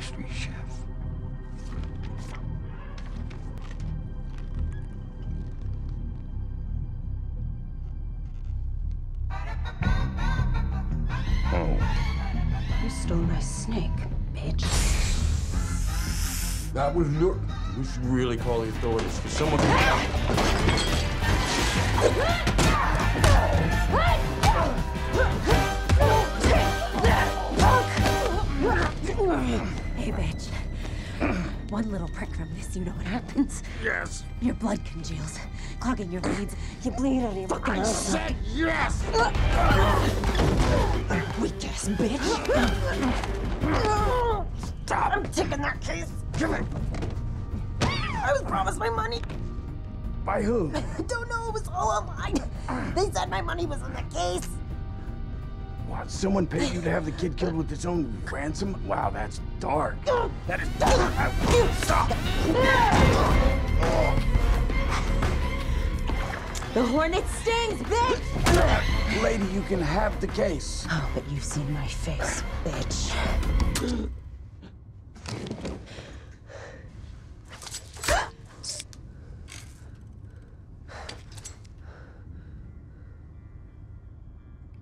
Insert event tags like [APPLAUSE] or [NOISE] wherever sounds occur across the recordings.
pastry chef. Oh. You stole my snake, bitch. That was your. We should really call the authorities. For someone. Hey, bitch. [CLEARS THROAT] One little prick from this, you know what happens? Yes. Your blood congeals, clogging your veins. You bleed out of your fucking I said yes. [CLEARS THROAT] Weak ass bitch. Stop! I'm taking that case. Give it. I was promised my money. By who? I [LAUGHS] don't know. It was all online. They said my money was in the case. What? Someone paid you to have the kid killed with his own ransom? Wow, that's dark. That is dark. Stop. The hornet stings, bitch! Lady, you can have the case. Oh, but you've seen my face, bitch.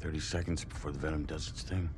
Thirty seconds before the venom does its thing.